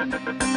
you